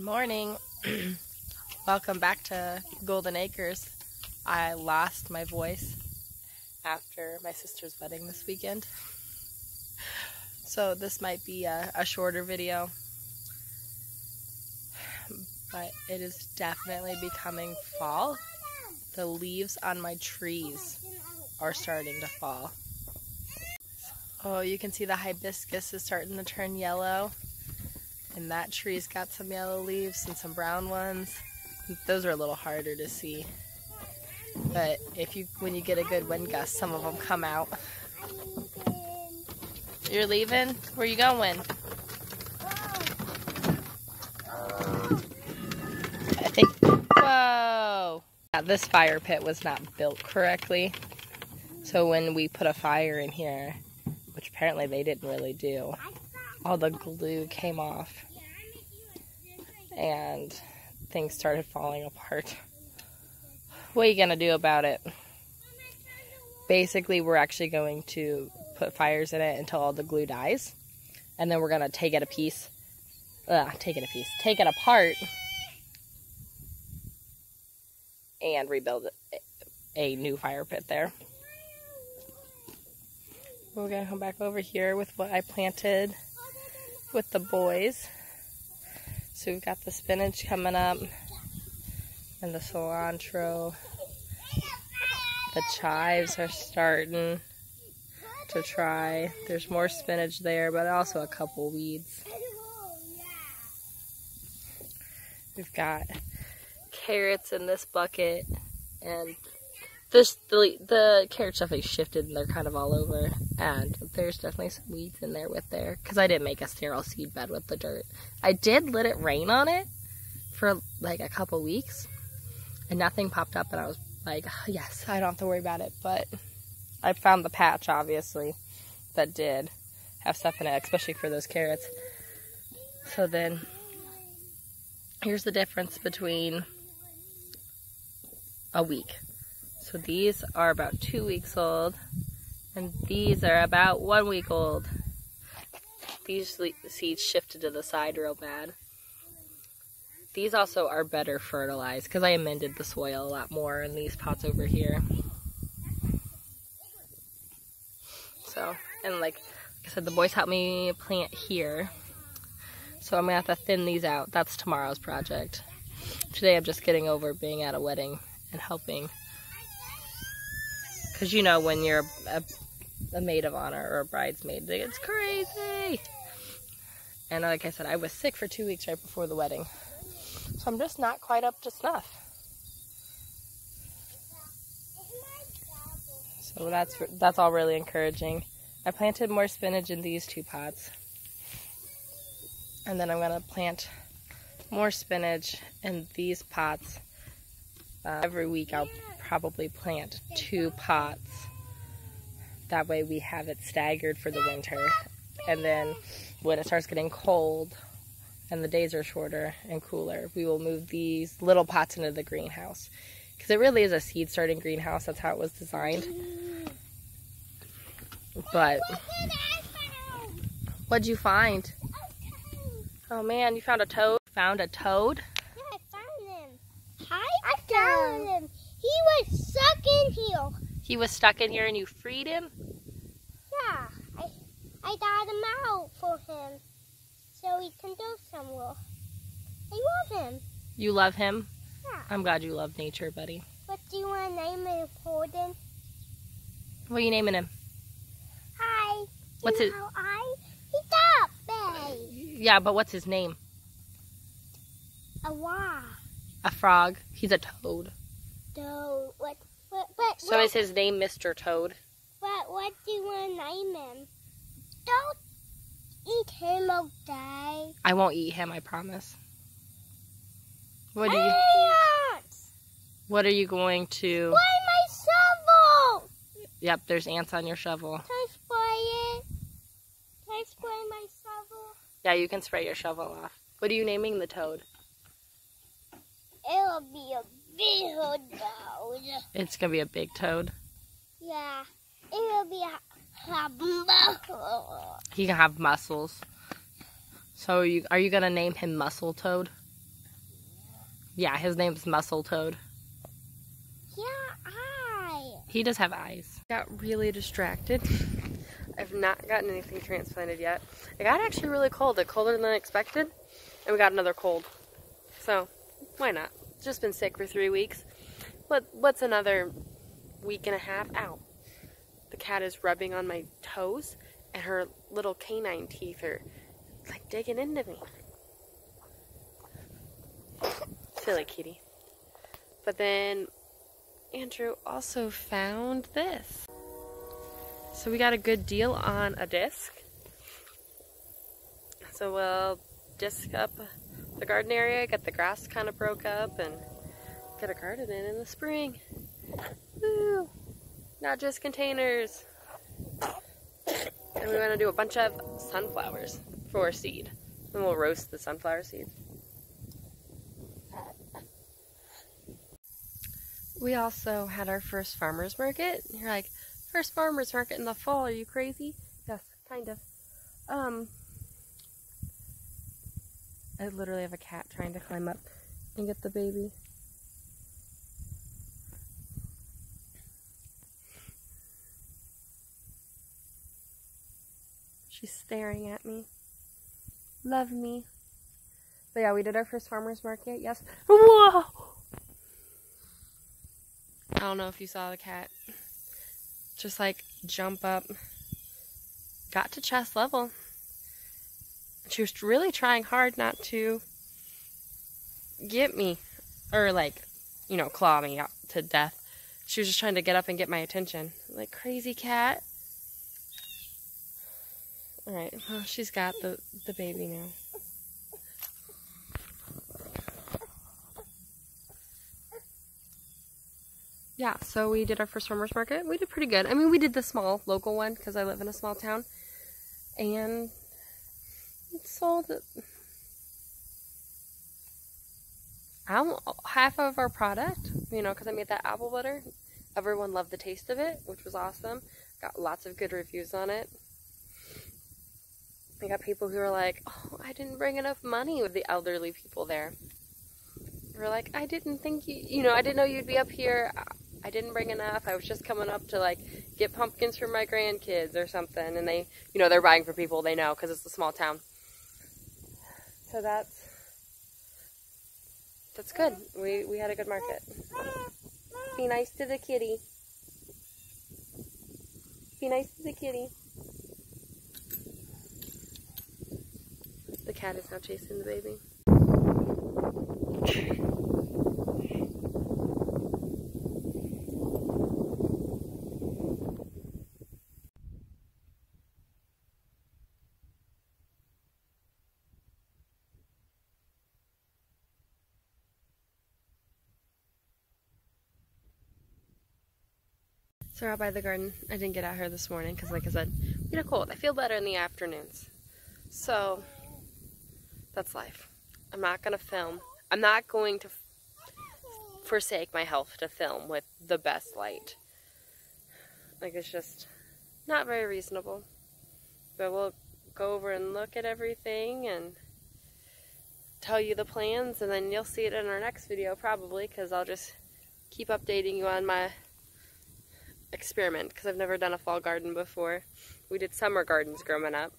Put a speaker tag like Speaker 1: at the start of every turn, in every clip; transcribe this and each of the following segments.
Speaker 1: Morning. Welcome back to Golden Acres. I lost my voice after my sister's wedding this weekend. So this might be a, a shorter video. But it is definitely becoming fall. The leaves on my trees are starting to fall. Oh, you can see the hibiscus is starting to turn yellow. And that tree's got some yellow leaves and some brown ones. Those are a little harder to see. But if you, when you get a good wind gust, some of them come out. You're leaving? Where you going? I think, whoa. Yeah, this fire pit was not built correctly. So when we put a fire in here, which apparently they didn't really do, all the glue came off and things started falling apart. What are you going to do about it? Basically, we're actually going to put fires in it until all the glue dies. And then we're going to take it a piece. Ugh, take it a piece. Take it apart. And rebuild a new fire pit there. We're going to come back over here with what I planted with the boys. So we've got the spinach coming up and the cilantro. The chives are starting to try. There's more spinach there, but also a couple weeds. We've got carrots in this bucket and this the, the carrots definitely shifted and they're kind of all over and there's definitely some weeds in there with there because I didn't make a sterile seed bed with the dirt. I did let it rain on it for like a couple weeks and nothing popped up and I was like, yes, I don't have to worry about it. But I found the patch obviously that did have stuff in it, especially for those carrots. So then here's the difference between a week. So these are about two weeks old, and these are about one week old. These seeds shifted to the side real bad. These also are better fertilized because I amended the soil a lot more in these pots over here. So, and like, I said, the boys helped me plant here. So I'm to have to thin these out. That's tomorrow's project. Today I'm just getting over being at a wedding and helping because you know when you're a, a, maid of honor or a bridesmaid, it's crazy. And like I said, I was sick for two weeks right before the wedding. So I'm just not quite up to snuff. So that's that's all really encouraging. I planted more spinach in these two pots. And then I'm going to plant more spinach in these pots. Uh, every week I'll probably plant two pots. That way we have it staggered for the winter. And then when it starts getting cold and the days are shorter and cooler, we will move these little pots into the greenhouse. Because it really is a seed starting greenhouse. That's how it was designed. But what'd you find? Oh man, you found a toad? Found a toad?
Speaker 2: Yeah, I found him. Hi, I found him. He was stuck in here.
Speaker 1: He was stuck in here and you freed him?
Speaker 2: Yeah. I, I got him out for him so he can go somewhere. I love him.
Speaker 1: You love him?
Speaker 2: Yeah.
Speaker 1: I'm glad you love nature, buddy.
Speaker 2: What do you want to name him, Holden?
Speaker 1: What are you naming him?
Speaker 2: Hi.
Speaker 1: What's it?
Speaker 2: I? He's up, babe.
Speaker 1: Yeah, but what's his name?
Speaker 2: A what?
Speaker 1: A frog. He's a toad.
Speaker 2: So what? What? What?
Speaker 1: So
Speaker 2: what,
Speaker 1: is his name Mr. Toad?
Speaker 2: What? What do you want to name him? Don't eat him, okay?
Speaker 1: I won't eat him. I promise. What are you?
Speaker 2: Ants!
Speaker 1: What are you going to?
Speaker 2: Why my shovel?
Speaker 1: Yep, there's ants on your shovel.
Speaker 2: Can I spray it? Can I spray my shovel?
Speaker 1: Yeah, you can spray your shovel off. What are you naming the toad?
Speaker 2: It'll be a big toad.
Speaker 1: It's gonna be a big toad.
Speaker 2: Yeah, it'll be a, a muscle.
Speaker 1: He can have muscles. So you are you gonna name him Muscle Toad? Yeah, his name's Muscle Toad.
Speaker 2: Yeah, I.
Speaker 1: He does have eyes.
Speaker 3: Got really distracted. I've not gotten anything transplanted yet. It got actually really cold, it colder than I expected, and we got another cold. So, why not? Just been sick for three weeks. What? What's another week and a half? Ow. The cat is rubbing on my toes, and her little canine teeth are like digging into me. Silly kitty. But then Andrew also found this. So we got a good deal on a disc. So we'll disc up the garden area, get the grass kind of broke up, and get a garden in in the spring. Woo! Not just containers. And we want to do a bunch of sunflowers for seed. Then we'll roast the sunflower seeds. We also had our first farmer's market. You're like, first farmer's market in the fall, are you crazy? Yes, kind of. Um, I literally have a cat trying to climb up and get the baby. She's staring at me. Love me. But yeah, we did our first farmer's market. Yes. Whoa! I don't know if you saw the cat. Just like jump up. Got to chest level. She was really trying hard not to get me. Or like, you know, claw me out to death. She was just trying to get up and get my attention. Like crazy cat. Alright, well she's got the, the baby now. yeah, so we did our first farmer's market. We did pretty good. I mean, we did the small local one because I live in a small town. And it sold half of our product, you know, because I made that apple butter. Everyone loved the taste of it, which was awesome. Got lots of good reviews on it. I got people who were like, oh, I didn't bring enough money with the elderly people there. They were like, I didn't think you, you know, I didn't know you'd be up here. I didn't bring enough. I was just coming up to like get pumpkins for my grandkids or something. And they, you know, they're buying for people they know because it's a small town. So that's that's good. We we had a good market. Be nice to the kitty. Be nice to the kitty. The cat is now chasing the baby. So we're out by the garden. I didn't get out here this morning because, like I said, we had a cold. I feel better in the afternoons. So that's life. I'm not going to film. I'm not going to forsake my health to film with the best light. Like, it's just not very reasonable. But we'll go over and look at everything and tell you the plans, and then you'll see it in our next video probably because I'll just keep updating you on my experiment because I've never done a fall garden before. We did summer gardens growing up.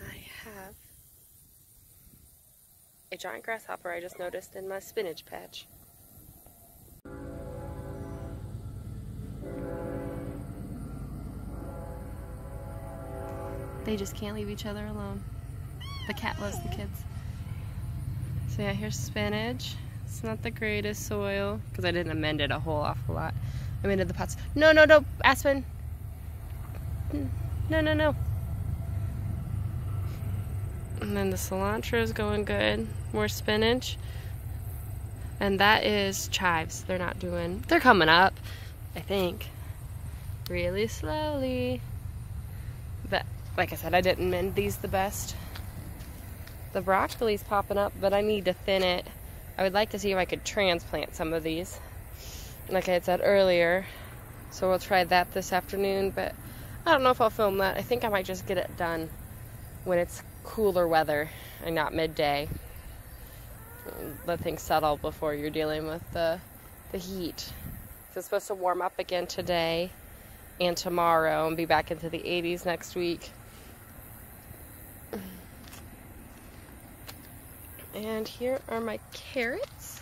Speaker 3: I have a giant grasshopper I just noticed in my spinach patch. They just can't leave each other alone. The cat loves the kids. So yeah, here's spinach. It's not the greatest soil because I didn't amend it a whole awful lot. I amended the pots. No, no, no, Aspen. No, no, no. And then the cilantro is going good. More spinach. And that is chives. They're not doing, they're coming up, I think. Really slowly. But like I said, I didn't mend these the best. The broccoli's popping up, but I need to thin it. I would like to see if I could transplant some of these, like I had said earlier. So we'll try that this afternoon, but I don't know if I'll film that. I think I might just get it done when it's cooler weather and not midday. let things settle before you're dealing with the the heat. It's supposed to warm up again today and tomorrow and be back into the 80s next week. And here are my carrots.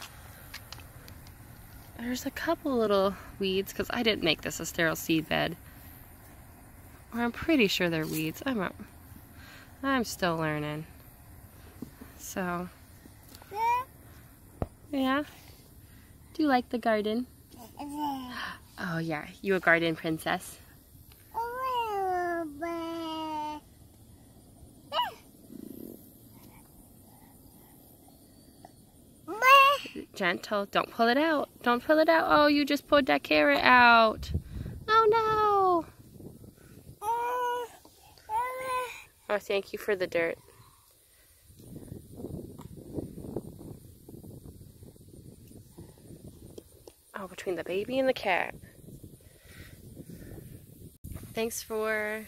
Speaker 3: There's a couple little weeds because I didn't make this a sterile seed bed. Or I'm pretty sure they're weeds. I'm a, I'm still learning. So, yeah. Do you like the garden? Oh yeah, you a garden princess. Gentle. Don't pull it out. Don't pull it out. Oh, you just pulled that carrot out. Oh no. Oh, thank you for the dirt. Oh, between the baby and the cat. Thanks for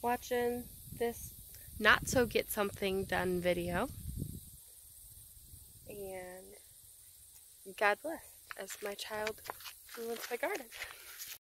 Speaker 3: watching this not so get something done video. And God bless as my child ruins my garden.